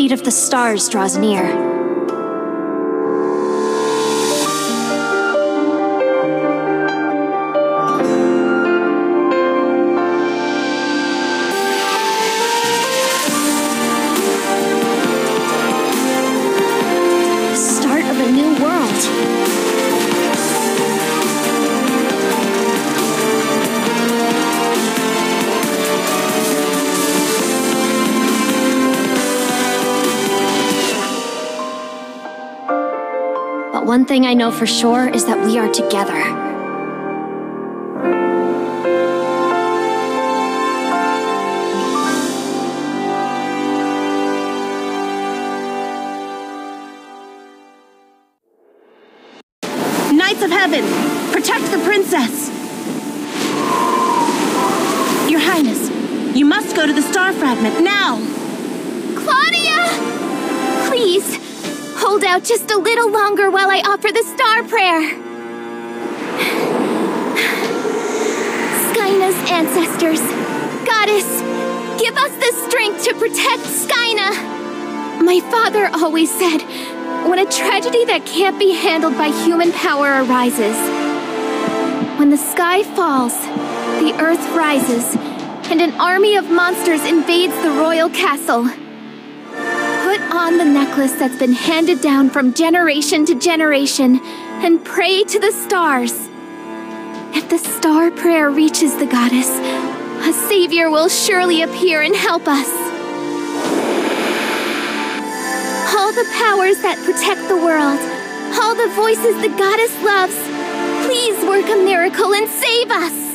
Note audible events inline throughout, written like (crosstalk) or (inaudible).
fate of the stars draws near. Thing I know for sure is that we are together. Knights of Heaven, protect the princess! Your Highness, you must go to the Star Fragment now! Claudia! Please, hold out just a little longer while I offer the star prayer. Skyna's ancestors, Goddess, give us the strength to protect Skyna. My father always said, when a tragedy that can't be handled by human power arises, when the sky falls, the earth rises, and an army of monsters invades the royal castle. On the necklace that's been handed down from generation to generation and pray to the stars. If the star prayer reaches the goddess, a savior will surely appear and help us. All the powers that protect the world, all the voices the goddess loves, please work a miracle and save us!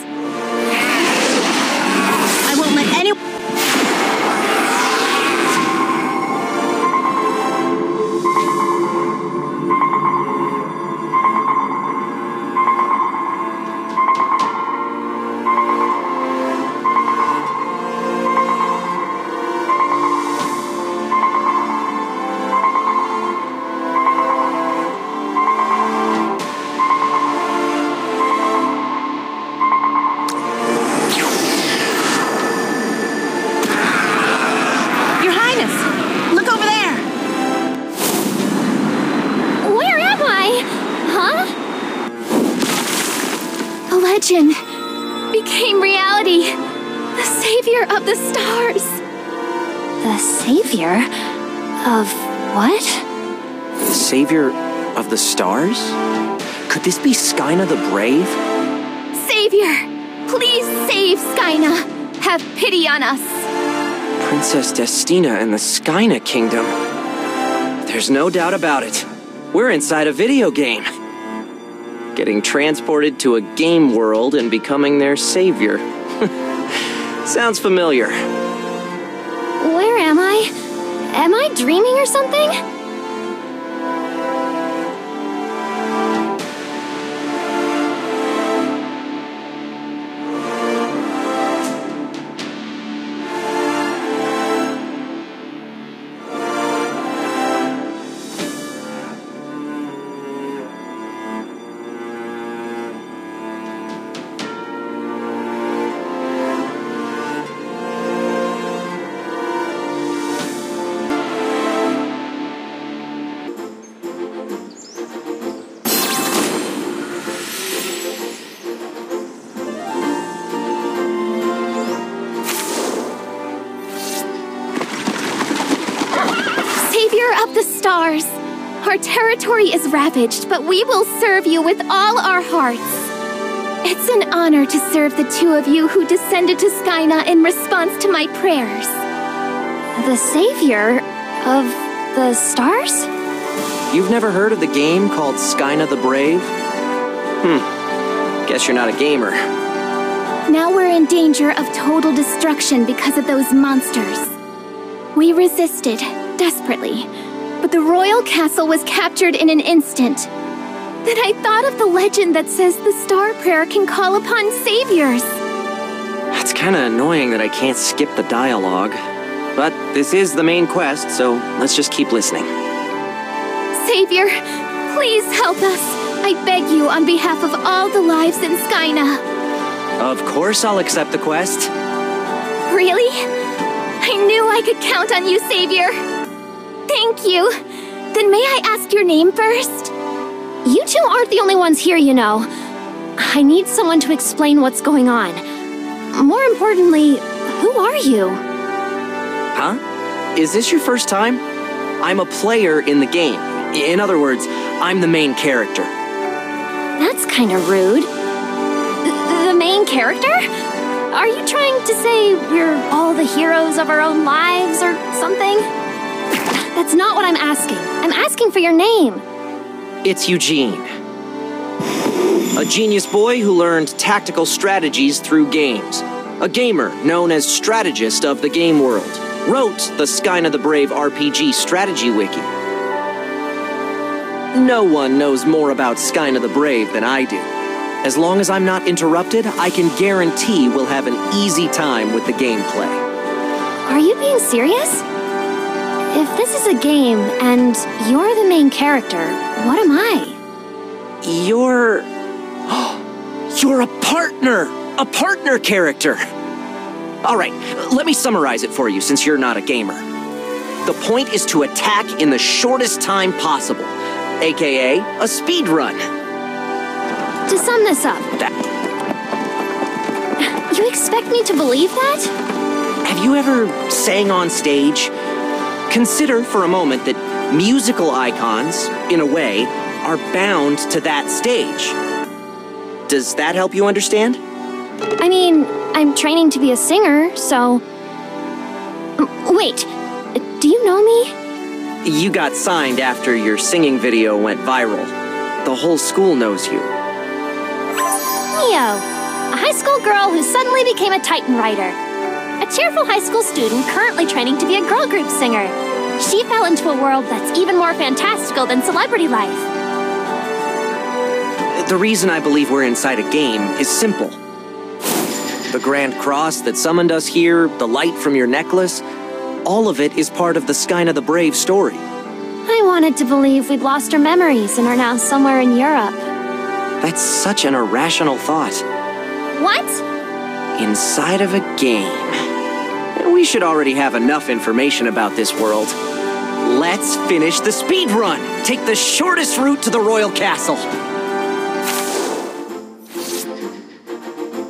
Skyna the Brave? Savior, please save Skyna. Have pity on us. Princess Destina and the Skyna Kingdom. There's no doubt about it. We're inside a video game. Getting transported to a game world and becoming their savior. (laughs) Sounds familiar. Where am I? Am I dreaming or something? Savior of the stars, our territory is ravaged, but we will serve you with all our hearts. It's an honor to serve the two of you who descended to Skyna in response to my prayers. The savior of the stars? You've never heard of the game called Skyna the Brave? Hmm. Guess you're not a gamer. Now we're in danger of total destruction because of those monsters. We resisted, desperately, but the royal castle was captured in an instant. Then I thought of the legend that says the star prayer can call upon saviors. It's kinda annoying that I can't skip the dialogue. But this is the main quest, so let's just keep listening. Savior, please help us. I beg you on behalf of all the lives in Skyna. Of course I'll accept the quest. Really? I knew I could count on you, Savior. Thank you. Then may I ask your name first? You two aren't the only ones here, you know. I need someone to explain what's going on. More importantly, who are you? Huh? Is this your first time? I'm a player in the game. In other words, I'm the main character. That's kind of rude. The main character? Are you trying to say we're all the heroes of our own lives or something? That's not what I'm asking. I'm asking for your name. It's Eugene. A genius boy who learned tactical strategies through games. A gamer known as strategist of the game world. Wrote the Skyna the Brave RPG strategy wiki. No one knows more about Skyna the Brave than I do. As long as I'm not interrupted, I can guarantee we'll have an easy time with the gameplay. Are you being serious? If this is a game and you're the main character, what am I? You're. (gasps) You're a partner! A partner character! Alright, let me summarize it for you since you're not a gamer. The point is to attack in the shortest time possible, aka a speed run. To sum this up, you expect me to believe that? Have you ever sang on stage? Consider for a moment that musical icons, in a way, are bound to that stage. Does that help you understand? I mean, I'm training to be a singer, so. Wait, do you know me? You got signed after your singing video went viral. The whole school knows you. Mio, a high school girl who suddenly became a Titan Rider. A cheerful high school student currently training to be a girl group singer. She fell into a world that's even more fantastical than celebrity life. The reason I believe we're inside a game is simple. The Grand Cross that summoned us here, the light from your necklace, all of it is part of the Skyna the Brave story. I wanted to believe we'd lost our memories and are now somewhere in Europe. That's such an irrational thought. What? Inside of a game. We should already have enough information about this world. Let's finish the speed run. Take the shortest route to the royal castle.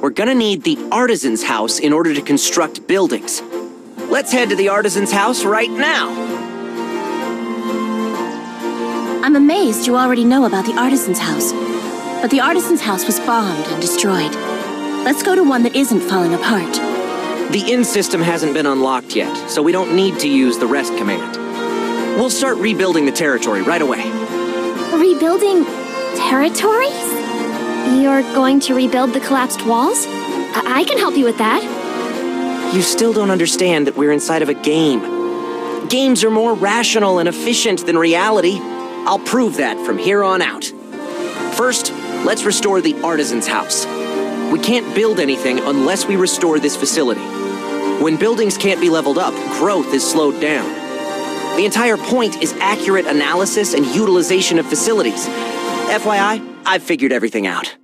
We're gonna need the artisan's house in order to construct buildings. Let's head to the artisan's house right now. I'm amazed you already know about the artisan's house. But the artisan's house was bombed and destroyed. Let's go to one that isn't falling apart. The inn system hasn't been unlocked yet, so we don't need to use the rest command. We'll start rebuilding the territory right away. Rebuilding territories? You're going to rebuild the collapsed walls? I, I can help you with that. You still don't understand that we're inside of a game. Games are more rational and efficient than reality. I'll prove that from here on out. First, let's restore the artisan's house. We can't build anything unless we restore this facility. When buildings can't be leveled up, growth is slowed down. The entire point is accurate analysis and utilization of facilities. FYI, I've figured everything out.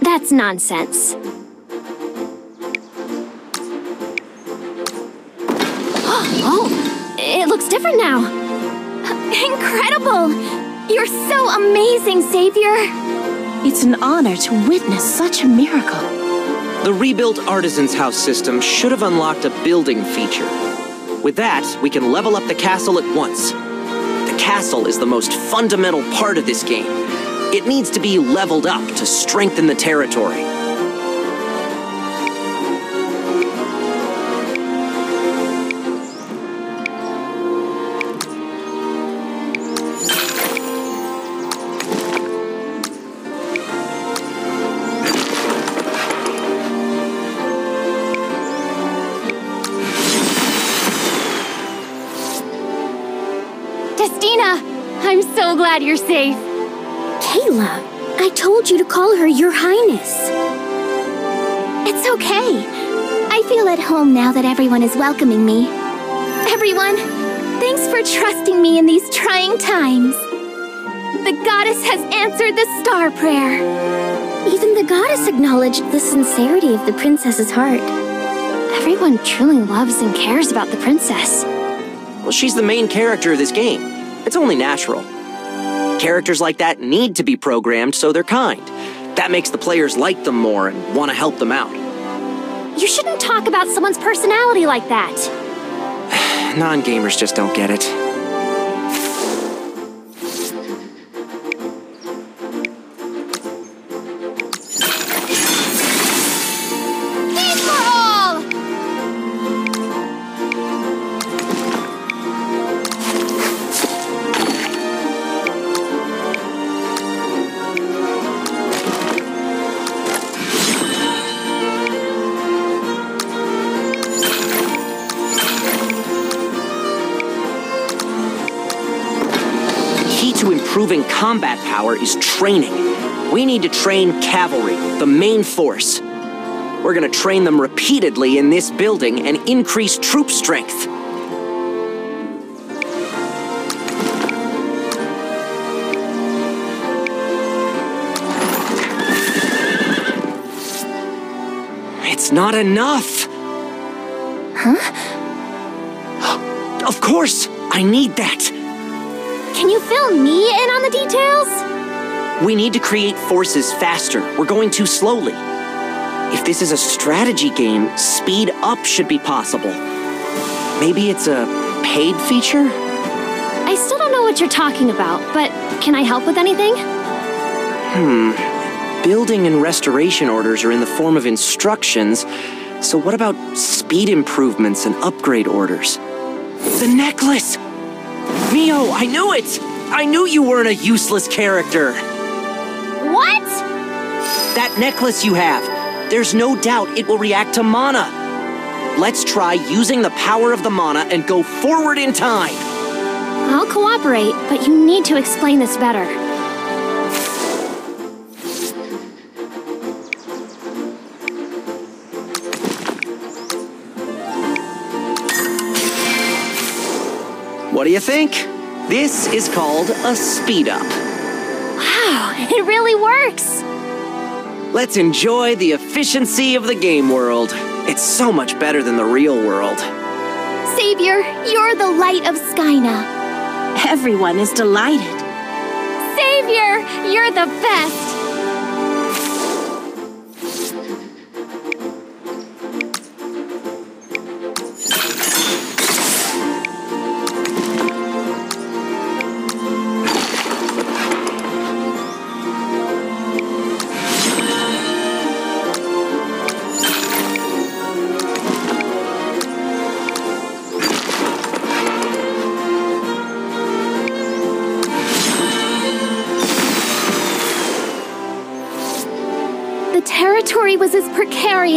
That's nonsense. (gasps) oh, it looks different now. (gasps) Incredible! You're so amazing, Savior! It's an honor to witness such a miracle. The rebuilt Artisan's House system should have unlocked a building feature. With that, we can level up the castle at once. The castle is the most fundamental part of this game. It needs to be leveled up to strengthen the territory. Glad you're safe. Kayla, I told you to call her Your Highness. It's okay. I feel at home now that everyone is welcoming me. Everyone, thanks for trusting me in these trying times. The goddess has answered the star prayer. Even the goddess acknowledged the sincerity of the princess's heart. Everyone truly loves and cares about the princess. Well, she's the main character of this game. It's only natural. Characters like that need to be programmed so they're kind. That makes the players like them more and want to help them out. You shouldn't talk about someone's personality like that. (sighs) Non gamers just don't get it. Is training. We need to train cavalry, the main force. We're gonna train them repeatedly in this building and increase troop strength. It's not enough. Huh? Of course, I need that. Can you fill me in on the details? We need to create forces faster. We're going too slowly. If this is a strategy game, speed up should be possible. Maybe it's a paid feature? I still don't know what you're talking about, but can I help with anything? Hmm. Building and restoration orders are in the form of instructions, so what about speed improvements and upgrade orders? The necklace! Mio, I knew it! I knew you weren't a useless character! What? That necklace you have, there's no doubt it will react to mana. Let's try using the power of the mana and go forward in time. I'll cooperate, but you need to explain this better. What do you think? This is called a speed up. Wow, it really works! Let's enjoy the efficiency of the game world. It's so much better than the real world. Savior, you're the light of Skyna. Everyone is delighted. Savior, you're the best.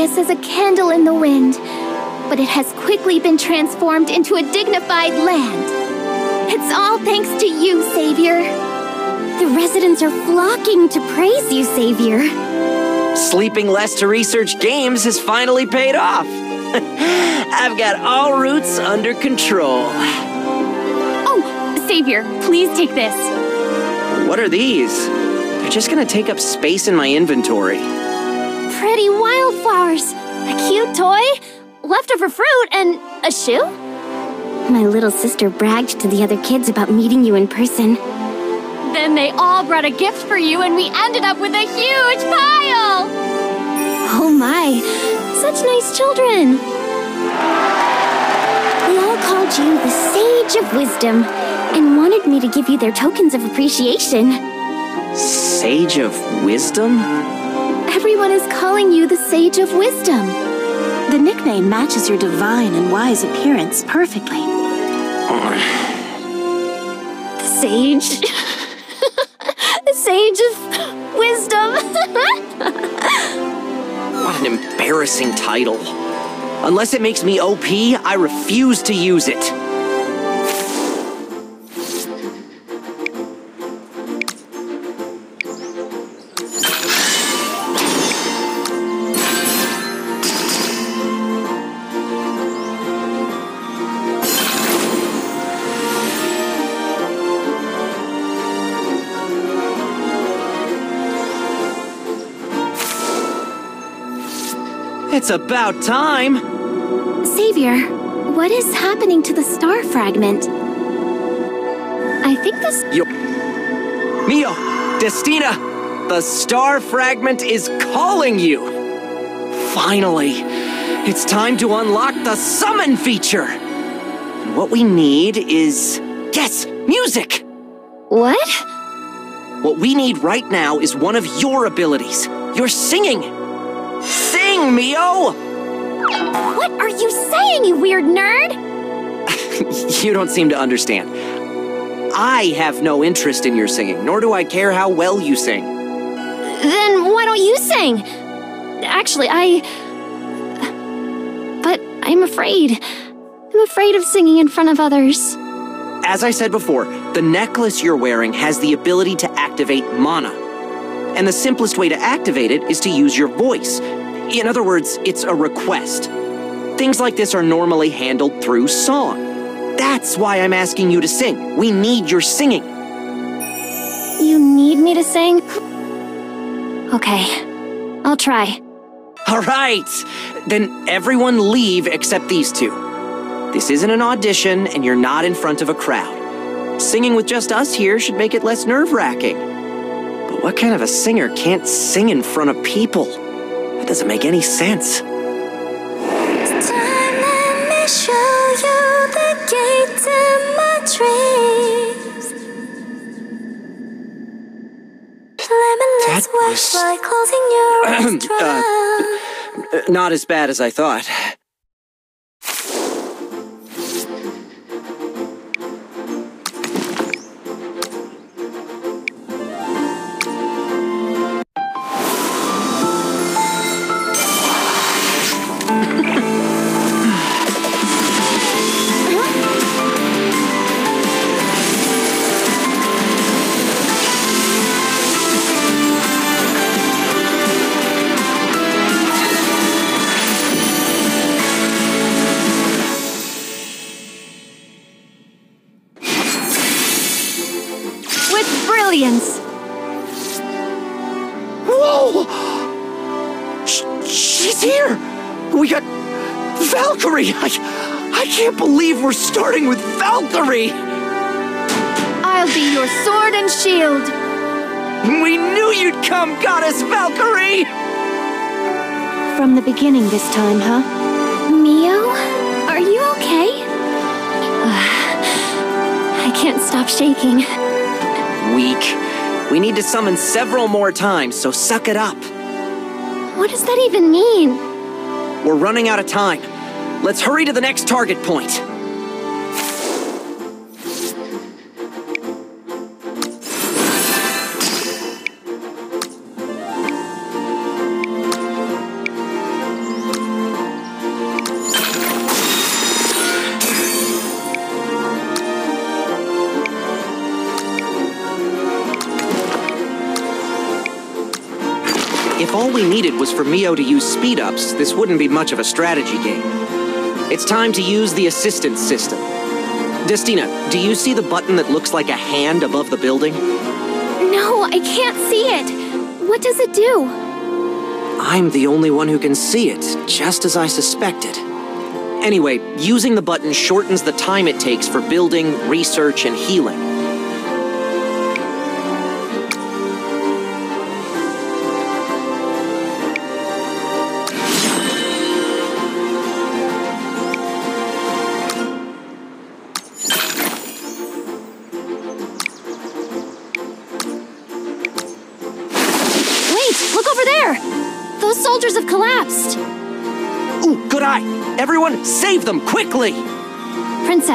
Precarious as a candle in the wind, but it has quickly been transformed into a dignified land. It's all thanks to you, Savior. The residents are flocking to praise you, Savior. Sleeping less to research games has finally paid off. (laughs) I've got all routes under control. Oh, Savior, please take this. What are these? They're just gonna take up space in my inventory. Pretty wildflowers. A cute toy, leftover fruit, and a shoe? My little sister bragged to the other kids about meeting you in person. Then they all brought a gift for you, and we ended up with a huge pile! Oh my, such nice children! They all called you the Sage of Wisdom and wanted me to give you their tokens of appreciation. Sage of Wisdom? Everyone is calling you the Sage of Wisdom. The nickname matches your divine and wise appearance perfectly. The Sage. (laughs) the Sage of Wisdom. (laughs) What an embarrassing title. Unless it makes me OP, I refuse to use it. It's about time. Savior, What is happening to the star fragment? I think this. Yo. Mio! Destina! The star fragment is calling you! Finally! It's time to unlock the summon feature! And what we need is. Yes! Music! What? What we need right now is one of your abilities. You're singing! Sing, Mio! What are you saying, you weird nerd? (laughs) you don't seem to understand. I have no interest in your singing, nor do I care how well you sing. Then why don't you sing? Actually, I. But I'm afraid. I'm afraid of singing in front of others. As I said before, the necklace you're wearing has the ability to activate mana. And the simplest way to activate it is to use your voice. In other words, it's a request. Things like this are normally handled through song. That's why I'm asking you to sing. We need your singing. You need me to sing? Okay, I'll try. All right. Then everyone leave except these two. This isn't an audition, and you're not in front of a crowd. Singing with just us here should make it less nerve wracking. But what kind of a singer can't sing in front of people? That doesn't make any sense. It's time let me show you the gates in my dreams. That was- by closing your (clears throat) eyes. Uh, uh, Not as bad as I thought. Valkyrie! I, I can't believe we're starting with Valkyrie! I'll be your sword and shield. We knew you'd come, Goddess Valkyrie! From the beginning this time, huh? Mio, are you okay? (sighs) I can't stop shaking. Weak. We need to summon several more times, so suck it up. What does that even mean? We're running out of time. Let's hurry to the next target point. If all we needed was for Mio to use speed ups, this wouldn't be much of a strategy game. It's time to use the assistance system. Destina, do you see the button that looks like a hand above the building? No, I can't see it. What does it do? I'm the only one who can see it, just as I suspected. Anyway, using the button shortens the time it takes for building, research, and healing.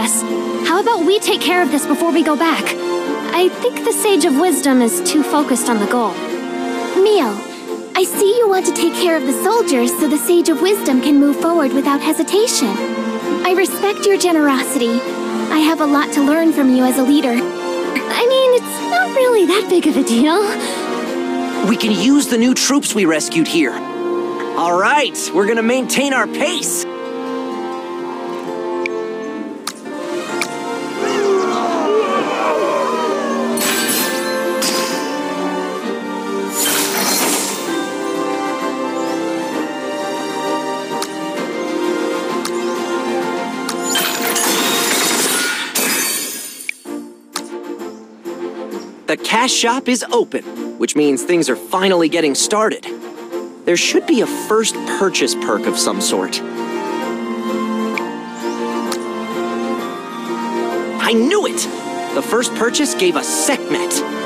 Princess, how about we take care of this before we go back? I think the Sage of Wisdom is too focused on the goal. Mio, I see you want to take care of the soldiers so the Sage of Wisdom can move forward without hesitation. I respect your generosity. I have a lot to learn from you as a leader. I mean, it's not really that big of a deal. We can use the new troops we rescued here. All right, we're gonna maintain our pace. Cash shop is open, which means things are finally getting started. There should be a first purchase perk of some sort. I knew it! The first purchase gave us Sekhmet.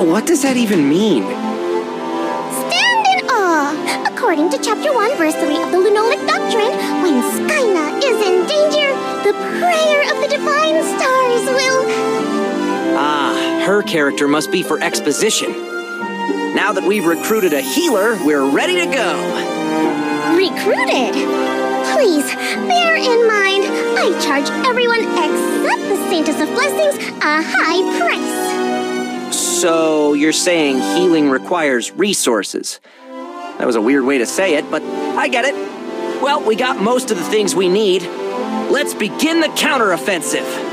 What does that even mean? Stand in awe. According to chapter 1, verse 3 of the Lunolic Doctrine, when Skyna is in danger, the prayer of the divine stars will. Ah, her character must be for exposition. Now that we've recruited a healer, we're ready to go. recruited. Please, bear in mind, I charge everyone except the Sanctus of Blessings a high price. So, you're saying healing requires resources. That was a weird way to say it, but I get it. Well, we got most of the things we need. Let's begin the counteroffensive.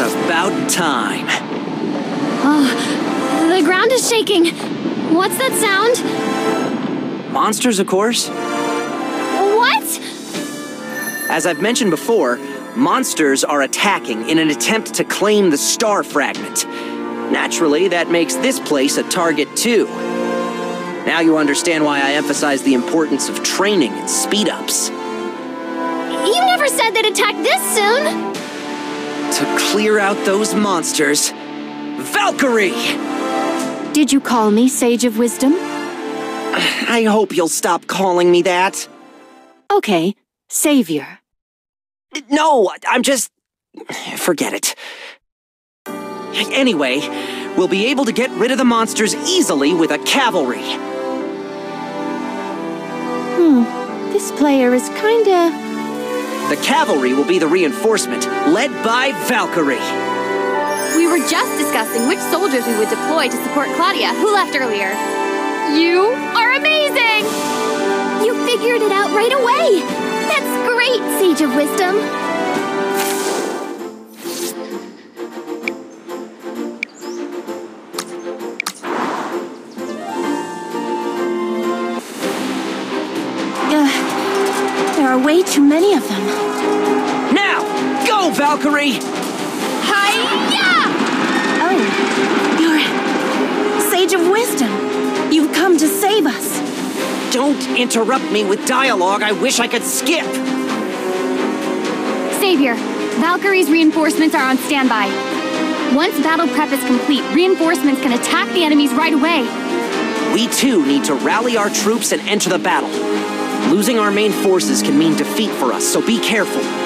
It's about time. Oh, the ground is shaking. What's that sound? Monsters, of course. What? As I've mentioned before, monsters are attacking in an attempt to claim the star fragment. Naturally, that makes this place a target too. Now you understand why I emphasize the importance of training and speed ups. You never said they'd attack this soon. To clear out those monsters, Valkyrie! Did you call me Sage of Wisdom? I hope you'll stop calling me that. Okay, Savior. No, I'm just. Forget it. Anyway, we'll be able to get rid of the monsters easily with a cavalry. Hmm, this player is kinda. The cavalry will be the reinforcement, led by Valkyrie. We were just discussing which soldiers we would deploy to support Claudia, who left earlier. You are amazing! You figured it out right away! That's great, Sage of Wisdom! Valkyrie! Hiya! Oh, you're Sage of Wisdom. You've come to save us. Don't interrupt me with dialogue I wish I could skip. Savior, Valkyrie's reinforcements are on standby. Once battle prep is complete, reinforcements can attack the enemies right away. We too need to rally our troops and enter the battle. Losing our main forces can mean defeat for us, so be careful.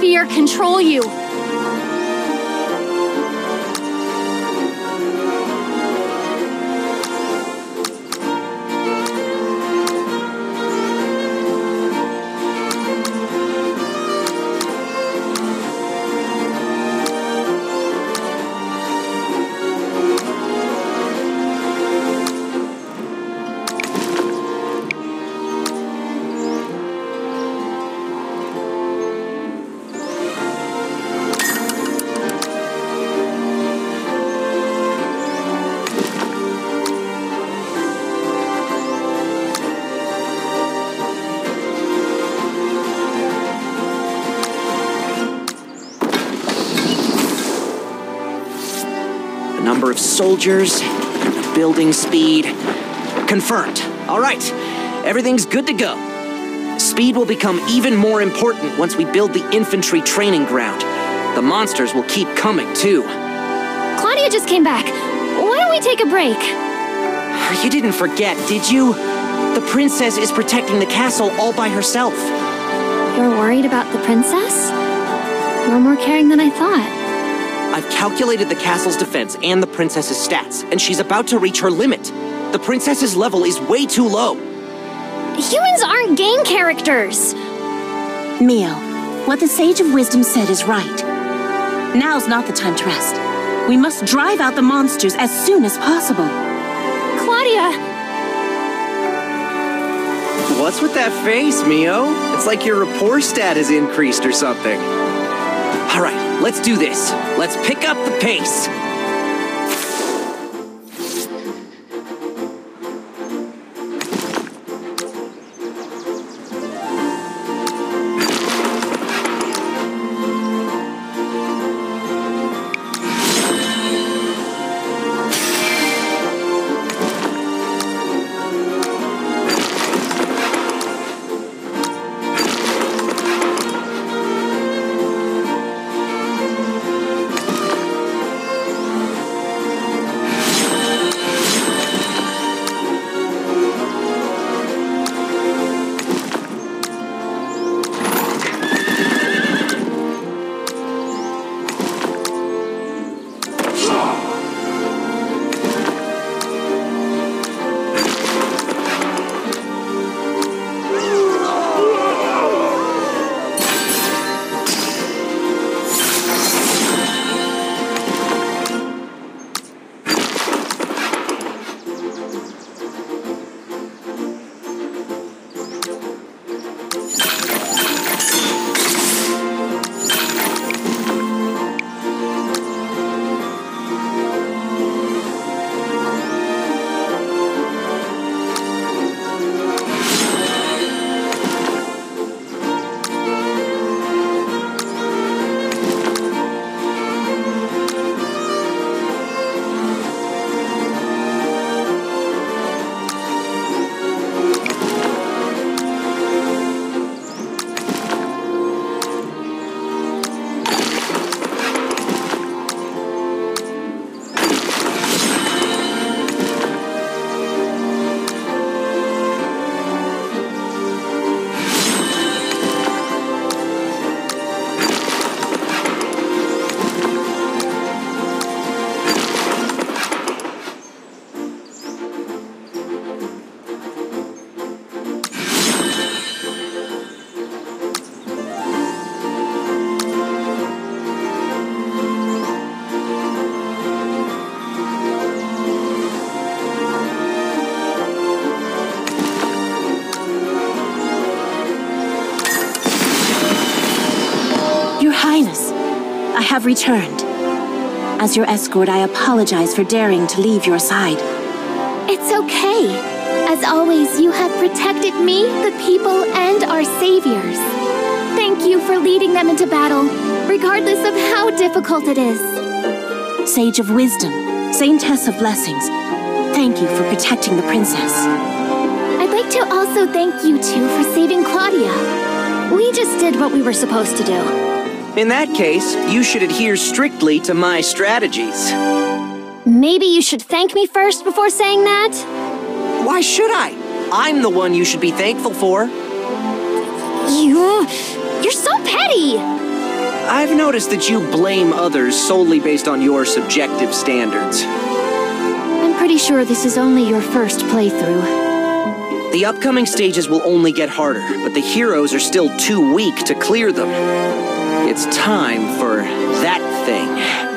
Fear control you. Soldiers, building speed. Confirmed. All right, everything's good to go. Speed will become even more important once we build the infantry training ground. The monsters will keep coming, too. Claudia just came back. Why don't we take a break? You didn't forget, did you? The princess is protecting the castle all by herself. You're worried about the princess? You're more caring than I thought. I've calculated the castle's defense and the princess's stats, and she's about to reach her limit. The princess's level is way too low. Humans aren't game characters. Mio, what the Sage of Wisdom said is right. Now's not the time to rest. We must drive out the monsters as soon as possible. Claudia! What's with that face, Mio? It's like your rapport stat has increased or something. All right, let's do this. Let's pick up the pace. Returned. As your escort, I apologize for daring to leave your side. It's okay. As always, you have protected me, the people, and our saviors. Thank you for leading them into battle, regardless of how difficult it is. Sage of Wisdom, Saintess of Blessings, thank you for protecting the princess. I'd like to also thank you two for saving Claudia. We just did what we were supposed to do. In that case, you should adhere strictly to my strategies. Maybe you should thank me first before saying that? Why should I? I'm the one you should be thankful for. You... You're so petty! I've noticed that you blame others solely based on your subjective standards. I'm pretty sure this is only your first playthrough. The upcoming stages will only get harder, but the heroes are still too weak to clear them. It's time for that thing.